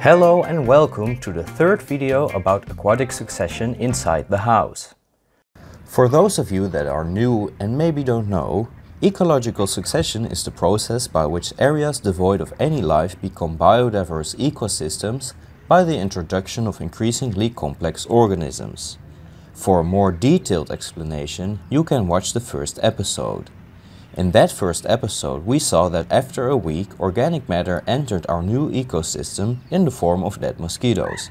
Hello and welcome to the third video about aquatic succession inside the house. For those of you that are new and maybe don't know, ecological succession is the process by which areas devoid of any life become biodiverse ecosystems by the introduction of increasingly complex organisms. For a more detailed explanation, you can watch the first episode. In that first episode, we saw that after a week, organic matter entered our new ecosystem in the form of dead mosquitoes,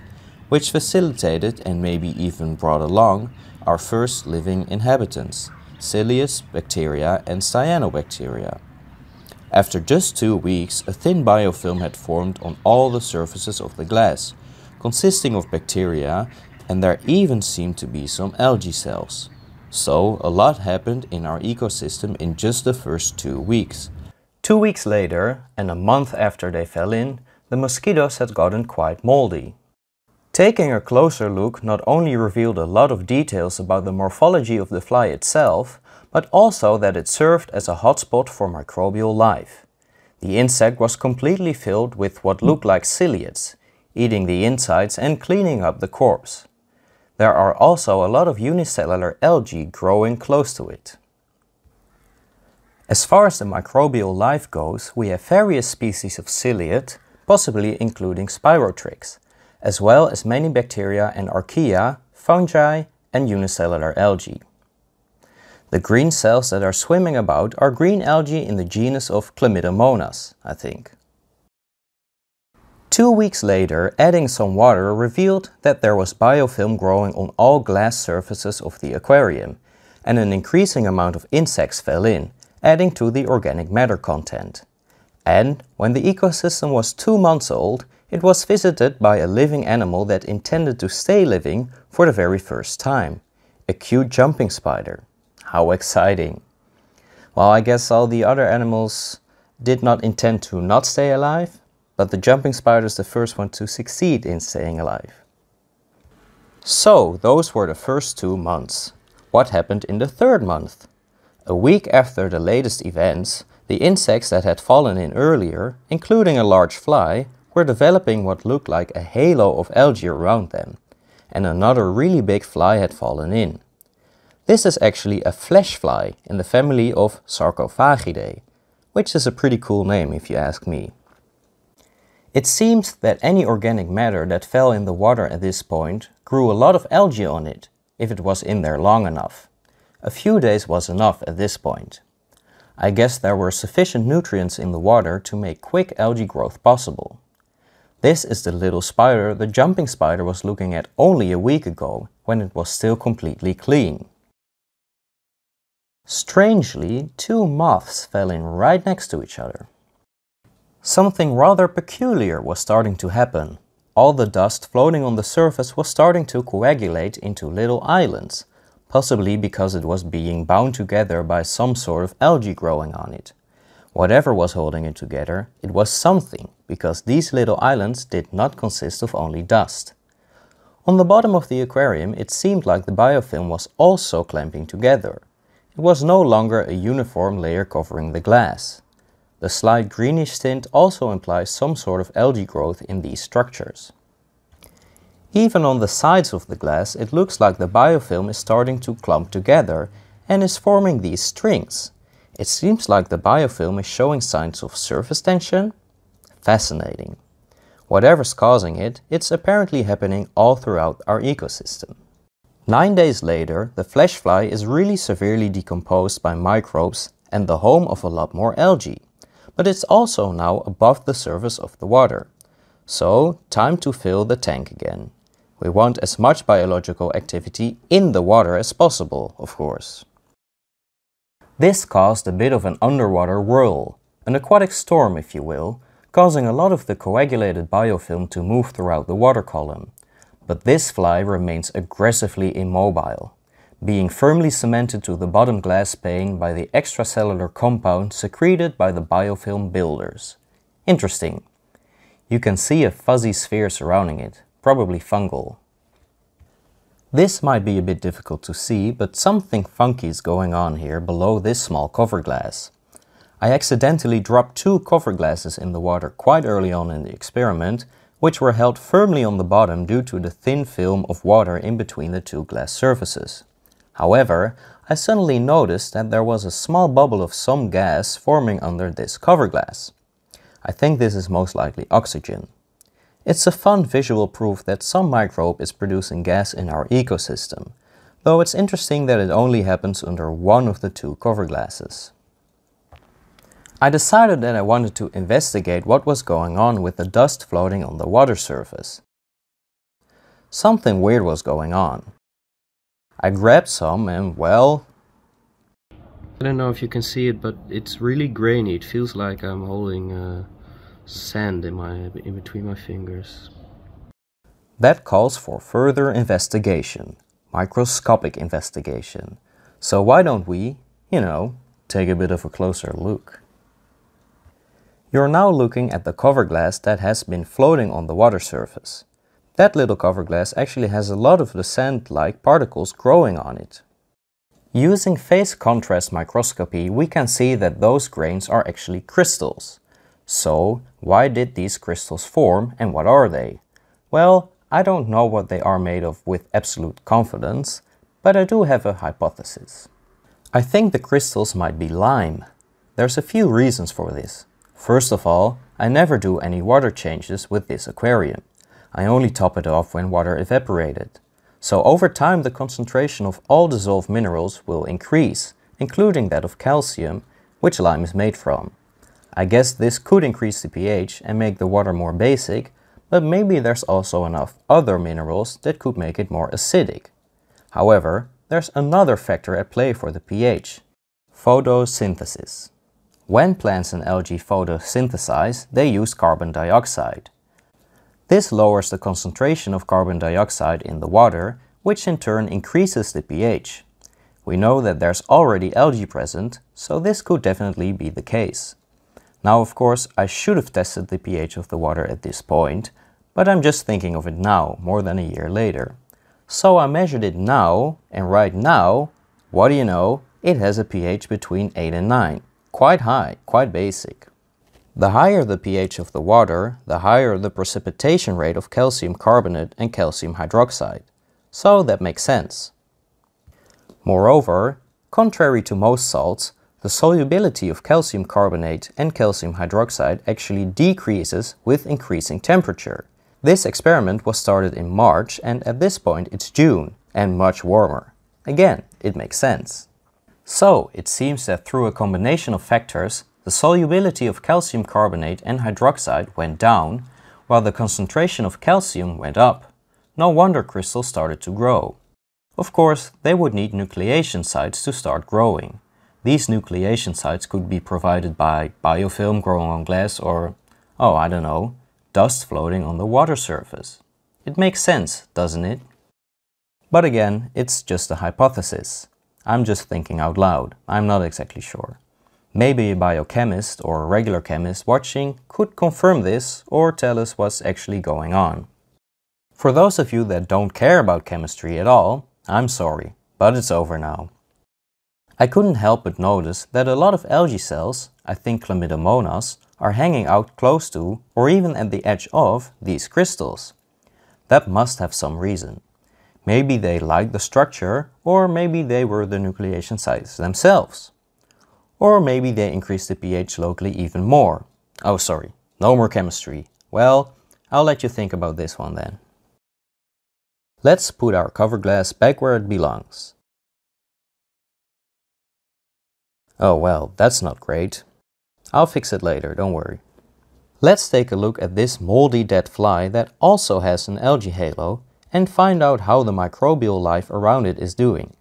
which facilitated and maybe even brought along our first living inhabitants, ciliates, bacteria and cyanobacteria. After just two weeks, a thin biofilm had formed on all the surfaces of the glass, consisting of bacteria, and there even seemed to be some algae cells. So, a lot happened in our ecosystem in just the first two weeks. Two weeks later, and a month after they fell in, the mosquitoes had gotten quite moldy. Taking a closer look not only revealed a lot of details about the morphology of the fly itself, but also that it served as a hotspot for microbial life. The insect was completely filled with what looked like ciliates, eating the insides and cleaning up the corpse. There are also a lot of unicellular algae growing close to it. As far as the microbial life goes, we have various species of ciliate, possibly including Spirotrix, as well as many bacteria and archaea, fungi and unicellular algae. The green cells that are swimming about are green algae in the genus of Chlamydomonas, I think. Two weeks later, adding some water revealed that there was biofilm growing on all glass surfaces of the aquarium, and an increasing amount of insects fell in, adding to the organic matter content. And when the ecosystem was two months old, it was visited by a living animal that intended to stay living for the very first time. A cute jumping spider. How exciting! Well, I guess all the other animals did not intend to not stay alive, but the jumping spider is the first one to succeed in staying alive. So, those were the first two months. What happened in the third month? A week after the latest events, the insects that had fallen in earlier, including a large fly, were developing what looked like a halo of algae around them, and another really big fly had fallen in. This is actually a flesh fly in the family of Sarcophagidae, which is a pretty cool name if you ask me. It seems that any organic matter that fell in the water at this point grew a lot of algae on it, if it was in there long enough. A few days was enough at this point. I guess there were sufficient nutrients in the water to make quick algae growth possible. This is the little spider the jumping spider was looking at only a week ago, when it was still completely clean. Strangely, two moths fell in right next to each other. Something rather peculiar was starting to happen. All the dust floating on the surface was starting to coagulate into little islands, possibly because it was being bound together by some sort of algae growing on it. Whatever was holding it together, it was something, because these little islands did not consist of only dust. On the bottom of the aquarium, it seemed like the biofilm was also clamping together. It was no longer a uniform layer covering the glass. The slight greenish tint also implies some sort of algae growth in these structures. Even on the sides of the glass, it looks like the biofilm is starting to clump together and is forming these strings. It seems like the biofilm is showing signs of surface tension. Fascinating. Whatever's causing it, it's apparently happening all throughout our ecosystem. Nine days later, the flesh fly is really severely decomposed by microbes and the home of a lot more algae but it's also now above the surface of the water. So, time to fill the tank again. We want as much biological activity in the water as possible, of course. This caused a bit of an underwater whirl, an aquatic storm if you will, causing a lot of the coagulated biofilm to move throughout the water column. But this fly remains aggressively immobile being firmly cemented to the bottom glass pane by the extracellular compound secreted by the biofilm builders. Interesting. You can see a fuzzy sphere surrounding it, probably fungal. This might be a bit difficult to see, but something funky is going on here below this small cover glass. I accidentally dropped two cover glasses in the water quite early on in the experiment, which were held firmly on the bottom due to the thin film of water in between the two glass surfaces. However, I suddenly noticed that there was a small bubble of some gas forming under this cover glass. I think this is most likely oxygen. It's a fun visual proof that some microbe is producing gas in our ecosystem, though it's interesting that it only happens under one of the two cover glasses. I decided that I wanted to investigate what was going on with the dust floating on the water surface. Something weird was going on. I grabbed some and well... I don't know if you can see it, but it's really grainy. It feels like I'm holding uh, sand in, my, in between my fingers. That calls for further investigation, microscopic investigation. So why don't we, you know, take a bit of a closer look. You're now looking at the cover glass that has been floating on the water surface. That little cover glass actually has a lot of the sand-like particles growing on it. Using phase contrast microscopy, we can see that those grains are actually crystals. So, why did these crystals form and what are they? Well, I don't know what they are made of with absolute confidence, but I do have a hypothesis. I think the crystals might be lime. There's a few reasons for this. First of all, I never do any water changes with this aquarium. I only top it off when water evaporated. So over time the concentration of all dissolved minerals will increase, including that of calcium, which lime is made from. I guess this could increase the pH and make the water more basic, but maybe there's also enough other minerals that could make it more acidic. However, there's another factor at play for the pH. Photosynthesis. When plants and algae photosynthesize, they use carbon dioxide. This lowers the concentration of carbon dioxide in the water, which in turn increases the pH. We know that there's already algae present, so this could definitely be the case. Now of course I should have tested the pH of the water at this point, but I'm just thinking of it now, more than a year later. So I measured it now, and right now, what do you know, it has a pH between 8 and 9. Quite high, quite basic. The higher the pH of the water, the higher the precipitation rate of calcium carbonate and calcium hydroxide. So that makes sense. Moreover, contrary to most salts, the solubility of calcium carbonate and calcium hydroxide actually decreases with increasing temperature. This experiment was started in March and at this point it's June and much warmer. Again, it makes sense. So, it seems that through a combination of factors, the solubility of calcium carbonate and hydroxide went down, while the concentration of calcium went up. No wonder crystals started to grow. Of course, they would need nucleation sites to start growing. These nucleation sites could be provided by biofilm growing on glass or, oh, I don't know, dust floating on the water surface. It makes sense, doesn't it? But again, it's just a hypothesis. I'm just thinking out loud. I'm not exactly sure. Maybe a biochemist or a regular chemist watching could confirm this or tell us what's actually going on. For those of you that don't care about chemistry at all, I'm sorry, but it's over now. I couldn't help but notice that a lot of algae cells, I think Chlamydomonas, are hanging out close to or even at the edge of these crystals. That must have some reason. Maybe they like the structure or maybe they were the nucleation sites themselves. Or maybe they increase the pH locally even more. Oh sorry, no more chemistry. Well, I'll let you think about this one then. Let's put our cover glass back where it belongs. Oh well, that's not great. I'll fix it later, don't worry. Let's take a look at this moldy dead fly that also has an algae halo and find out how the microbial life around it is doing.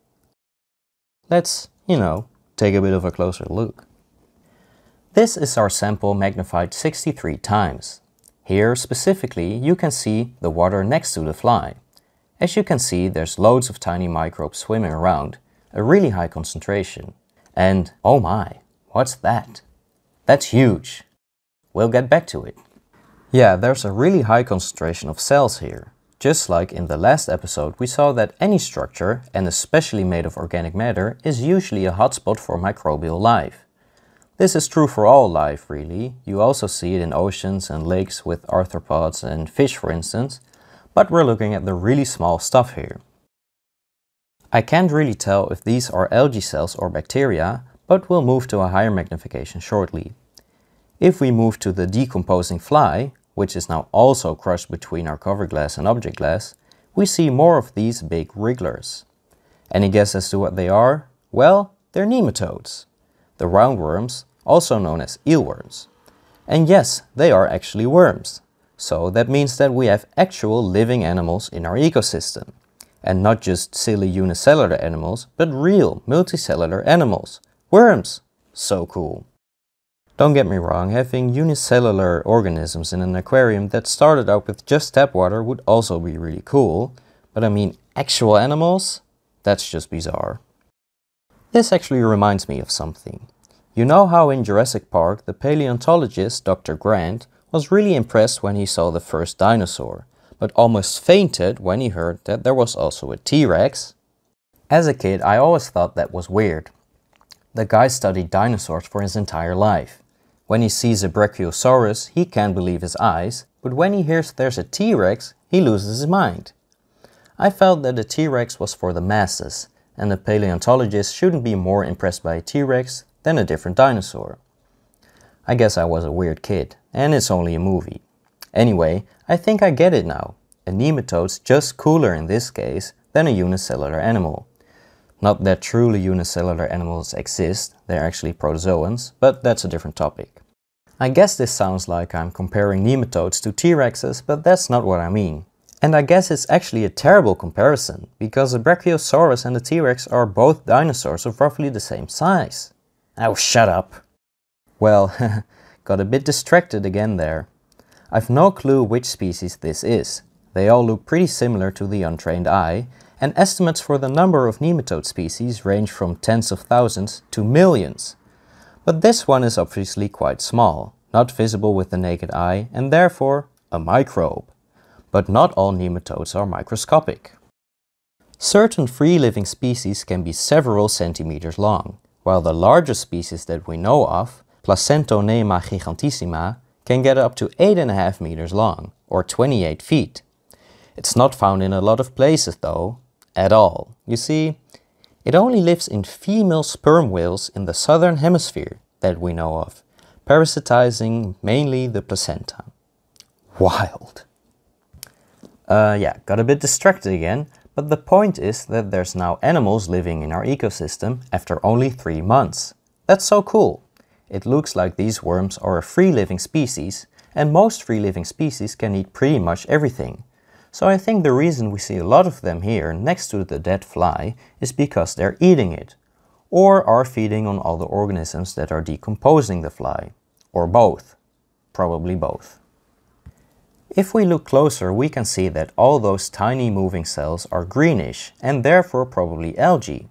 Let's, you know, take a bit of a closer look. This is our sample magnified 63 times. Here specifically you can see the water next to the fly. As you can see there's loads of tiny microbes swimming around, a really high concentration. And oh my, what's that? That's huge. We'll get back to it. Yeah, there's a really high concentration of cells here. Just like in the last episode, we saw that any structure, and especially made of organic matter, is usually a hotspot for microbial life. This is true for all life, really. You also see it in oceans and lakes with arthropods and fish, for instance, but we're looking at the really small stuff here. I can't really tell if these are algae cells or bacteria, but we'll move to a higher magnification shortly. If we move to the decomposing fly, which is now also crushed between our cover glass and object glass, we see more of these big wrigglers. Any guess as to what they are? Well, they're nematodes, the roundworms, also known as eelworms. And yes, they are actually worms. So that means that we have actual living animals in our ecosystem. And not just silly unicellular animals, but real multicellular animals. Worms! So cool. Don't get me wrong, having unicellular organisms in an aquarium that started out with just tap water would also be really cool, but I mean actual animals? That's just bizarre. This actually reminds me of something. You know how in Jurassic Park the paleontologist Dr. Grant was really impressed when he saw the first dinosaur, but almost fainted when he heard that there was also a T-Rex? As a kid, I always thought that was weird. The guy studied dinosaurs for his entire life. When he sees a Brachiosaurus, he can't believe his eyes, but when he hears there's a T-Rex, he loses his mind. I felt that the T-Rex was for the masses, and a paleontologist shouldn't be more impressed by a T-Rex than a different dinosaur. I guess I was a weird kid, and it's only a movie. Anyway, I think I get it now. A nematode's just cooler in this case than a unicellular animal. Not that truly unicellular animals exist, they're actually protozoans, but that's a different topic. I guess this sounds like I'm comparing nematodes to T-Rexes, but that's not what I mean. And I guess it's actually a terrible comparison, because the Brachiosaurus and the T-Rex are both dinosaurs of roughly the same size. Oh, shut up. Well, got a bit distracted again there. I've no clue which species this is. They all look pretty similar to the untrained eye, and estimates for the number of nematode species range from tens of thousands to millions. But this one is obviously quite small, not visible with the naked eye and therefore a microbe. But not all nematodes are microscopic. Certain free-living species can be several centimeters long, while the largest species that we know of, Placentonema gigantissima, can get up to 8.5 meters long, or 28 feet. It's not found in a lot of places though, at all. You see, it only lives in female sperm whales in the southern hemisphere that we know of, parasitizing mainly the placenta. Wild. Uh, yeah, got a bit distracted again, but the point is that there's now animals living in our ecosystem after only three months. That's so cool. It looks like these worms are a free-living species, and most free-living species can eat pretty much everything. So I think the reason we see a lot of them here next to the dead fly is because they're eating it, or are feeding on other organisms that are decomposing the fly, or both, probably both. If we look closer, we can see that all those tiny moving cells are greenish and therefore probably algae.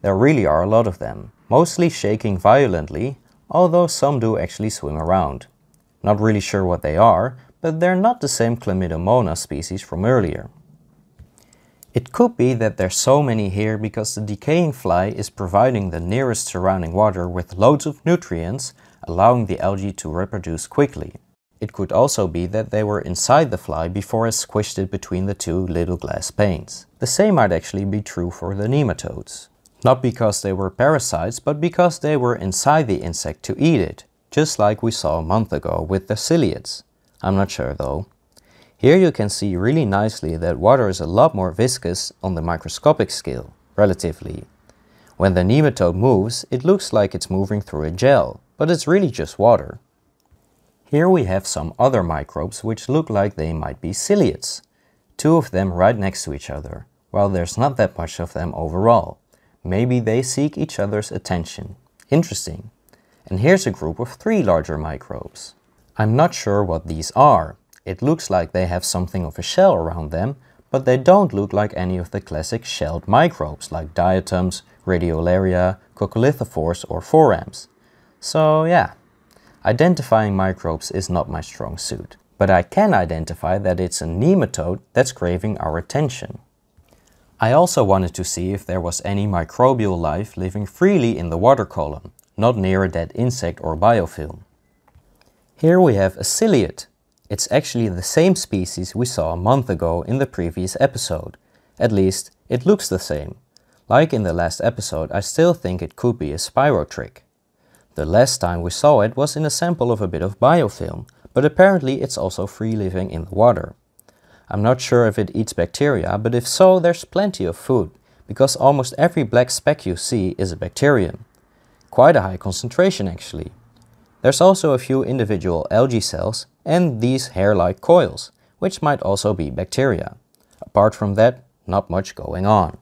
There really are a lot of them, mostly shaking violently, although some do actually swim around. Not really sure what they are, but they're not the same Chlamydomonas species from earlier. It could be that there's so many here because the decaying fly is providing the nearest surrounding water with loads of nutrients, allowing the algae to reproduce quickly. It could also be that they were inside the fly before I squished it between the two little glass panes. The same might actually be true for the nematodes. Not because they were parasites, but because they were inside the insect to eat it, just like we saw a month ago with the ciliates. I'm not sure though. Here you can see really nicely that water is a lot more viscous on the microscopic scale, relatively. When the nematode moves, it looks like it's moving through a gel, but it's really just water. Here we have some other microbes which look like they might be ciliates. Two of them right next to each other, while there's not that much of them overall. Maybe they seek each other's attention. Interesting. And here's a group of three larger microbes. I'm not sure what these are. It looks like they have something of a shell around them, but they don't look like any of the classic shelled microbes like diatoms, radiolaria, coccolithophores or forams. So yeah, identifying microbes is not my strong suit. but I can identify that it's a nematode that's craving our attention. I also wanted to see if there was any microbial life living freely in the water column, not near a dead insect or biofilm. Here we have a ciliate. It's actually the same species we saw a month ago in the previous episode. At least, it looks the same. Like in the last episode, I still think it could be a spirotrich. The last time we saw it was in a sample of a bit of biofilm, but apparently it's also free living in the water. I'm not sure if it eats bacteria, but if so, there's plenty of food, because almost every black speck you see is a bacterium. Quite a high concentration actually. There's also a few individual algae cells and these hair-like coils, which might also be bacteria. Apart from that, not much going on.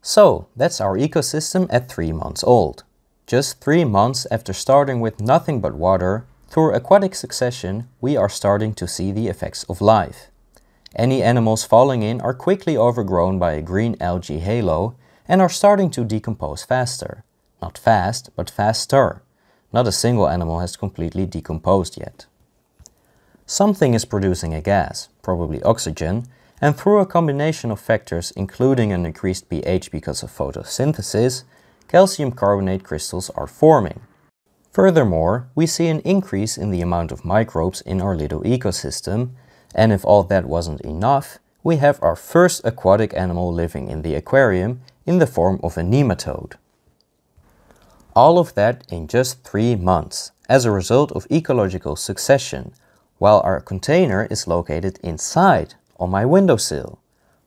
So, that's our ecosystem at 3 months old. Just 3 months after starting with nothing but water, through aquatic succession, we are starting to see the effects of life. Any animals falling in are quickly overgrown by a green algae halo and are starting to decompose faster. Not fast, but faster. Not a single animal has completely decomposed yet. Something is producing a gas, probably oxygen, and through a combination of factors including an increased pH because of photosynthesis, calcium carbonate crystals are forming. Furthermore, we see an increase in the amount of microbes in our little ecosystem, and if all that wasn't enough, we have our first aquatic animal living in the aquarium in the form of a nematode. All of that in just three months, as a result of ecological succession, while our container is located inside on my windowsill.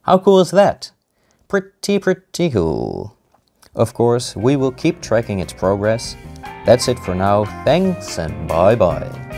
How cool is that? Pretty, pretty cool. Of course, we will keep tracking its progress. That's it for now, thanks and bye bye.